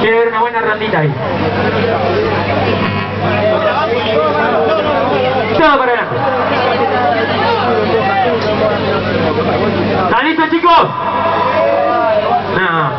Quiero ver una buena rondita ahí. Todo para adelante. ¿Están listos chicos? No.